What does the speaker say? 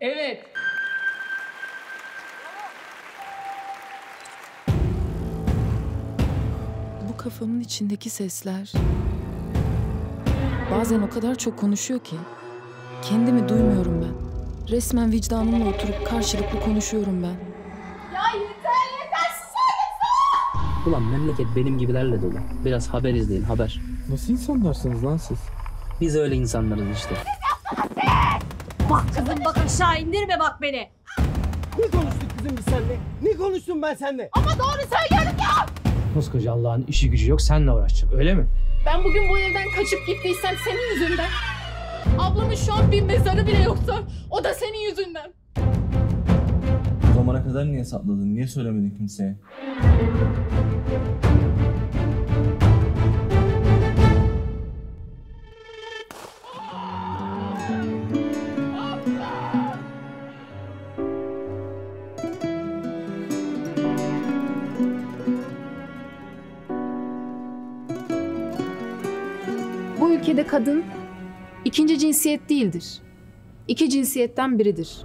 Evet. Bu kafamın içindeki sesler bazen o kadar çok konuşuyor ki kendimi duymuyorum ben. Resmen vicdanımla oturup karşılıklı konuşuyorum ben. Ulan memleket benim gibilerle dolu. Biraz haber izleyin haber. Nasıl insanlarsınız lan siz? Biz öyle insanlarız işte. Kızım bak aşağı indirme bak beni. Ne konuştuk kızım biz seninle? Ne konuştum ben seninle? Koskoca Allah'ın işi gücü yok seninle uğraşacak öyle mi? Ben bugün bu evden kaçıp gittiysem senin yüzünden. Ablamın şu an bir mezarı bile yoksa o da senin yüzünden. O zamana kadar niye sakladın? Niye söylemedin kimseye? Ülkede kadın ikinci cinsiyet değildir. İki cinsiyetten biridir.